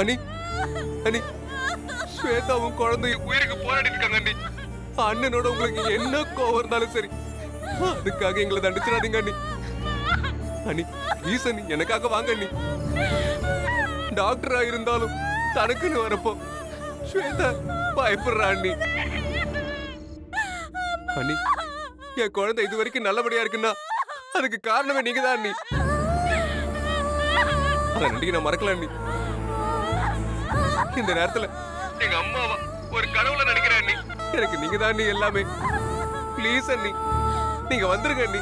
அனி அனி ஸ்வேதாவும் குழந்தையும் உயிருக்கு போராடிட்டு இருக்காங்க அண்ணி. அண்ணனோட உங்களுக்கு என்ன கோவம் இருந்தாலும் சரி. அதுக்காக எங்களை தண்டிச்சிடாதீங்க அண்ணி. அண்ணி ப்ளீஸ் அண்ணி எனக்காக வாங்க அண்ணி. டாக்டரா இருந்தாலும் தனக்குன்னு வரப்போ ஸ்வேதா பயப்படுறா அண்ணி. அண்ணி என் குழந்தை இது வரைக்கும் நல்லபடியா இருக்குன்னா அதுக்கு காரணமே நீங்க தான் அண்ணி. அதை நன்றிக்கு நான் மறக்கல அண்ணி. இந்த நேரத்துல எங்க அம்மாவா? ஒரு கடவுளை நினைக்கிறேன் அண்ணி. எனக்கு நீங்க தான் அண்ணி எல்லாமே. ப்ளீஸ் அண்ணி. நீங்க வந்துருங்க அண்ணி.